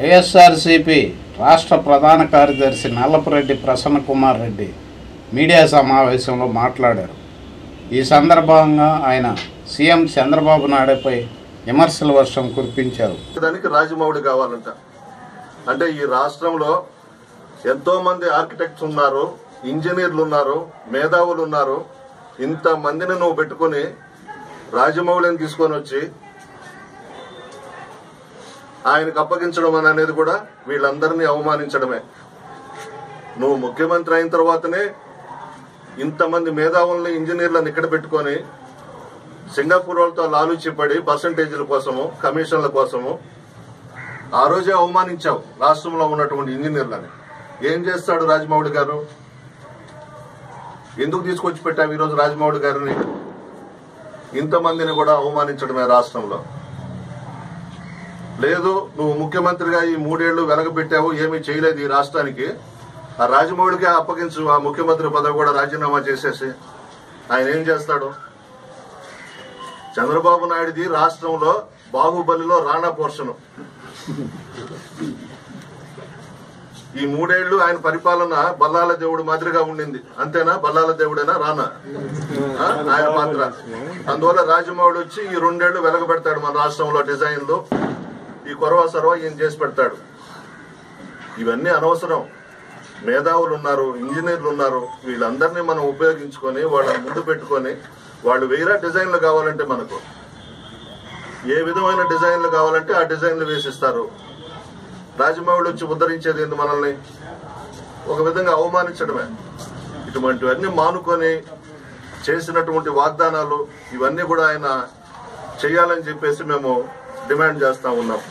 వైఎస్ఆర్సిపి రాష్ట్ర ప్రధాన కార్యదర్శి నల్లపురెడ్డి ప్రసన్న కుమార్ రెడ్డి మీడియా సమావేశంలో మాట్లాడారు. ఈ సందర్భంగా ఆయన సీఎం చంద్రబాబు నాయుడుపై విమర్శల వర్షం కురిపించారు. దానికి రాజమౌళి కావాలంట. అంటే ఈ రాష్ట్రంలో ఎంతో మంది ఆర్కిటెక్ట్స్ ఉన్నారు ఇంజనీర్లు ఉన్నారు మేధావులు ఉన్నారు. ఇంత మందిని నువ్వు పెట్టుకుని రాజమౌళిని తీసుకొని వచ్చి ఆయనకు అప్పగించడం అనేది కూడా వీళ్ళందరినీ అవమానించడమే. నువ్వు ముఖ్యమంత్రి అయిన తర్వాతనే ఇంతమంది మేధావుల్ని ఇంజనీర్లను ఇక్కడ పెట్టుకొని సింగపూర్ వాళ్ళతో లాలుచిపడి పర్సంటేజీల కోసము కమిషన్ల కోసము ఆ రోజే అవమానించావు రాష్ట్రంలో ఉన్నటువంటి ఇంజనీర్లని. ఏం చేస్తాడు రాజమౌళి గారు? ఎందుకు తీసుకొచ్చి పెట్టావు ఈరోజు రాజమౌళి గారిని? ఇంతమందిని కూడా అవమానించడమే రాష్ట్రంలో. లేదు నువ్వు ముఖ్యమంత్రిగా ఈ మూడేళ్ళు వెనకబెట్టావు ఏమీ చేయలేదు ఈ రాష్ట్రానికి. ఆ రాజమౌళికి అప్పగించు ఆ ముఖ్యమంత్రి పదవి కూడా రాజీనామా చేసేసి. ఆయన ఏం చేస్తాడు? చంద్రబాబు నాయుడుది రాష్ట్రంలో బాహుబలిలో రాణా పోర్షను. ఈ మూడేళ్ళు ఆయన పరిపాలన బల్లాల దేవుడు మాదిరిగా ఉండింది. అంతేనా? బల్లాల దేవుడేనా? రానా ఆయన పాత్ర. అందువల్ల రాజమౌళి వచ్చి ఈ రెండేళ్ళు వెలగబెడతాడు మన రాష్ట్రంలో డిజైన్లు. ఈ కొరవ సొరవ ఈయన చేసి పెడతాడు? ఇవన్నీ అనవసరం. మేధావులు ఉన్నారు ఇంజనీర్లు ఉన్నారు వీళ్ళందరినీ మనం ఉపయోగించుకొని వాళ్ళని ముందు పెట్టుకొని వాళ్ళు వేరే డిజైన్లు కావాలంటే మనకు. ఏ విధమైన డిజైన్లు కావాలంటే ఆ డిజైన్లు వేసిస్తారు. రాజమౌళి వచ్చి ఉద్ధరించేది ఏంది మనల్ని? ఒక విధంగా అవమానించడమే. ఇటువంటివన్నీ మానుకొని చేసినటువంటి వాగ్దానాలు ఇవన్నీ కూడా ఆయన చేయాలని చెప్పేసి మేము డిమాండ్ చేస్తా ఉన్నాం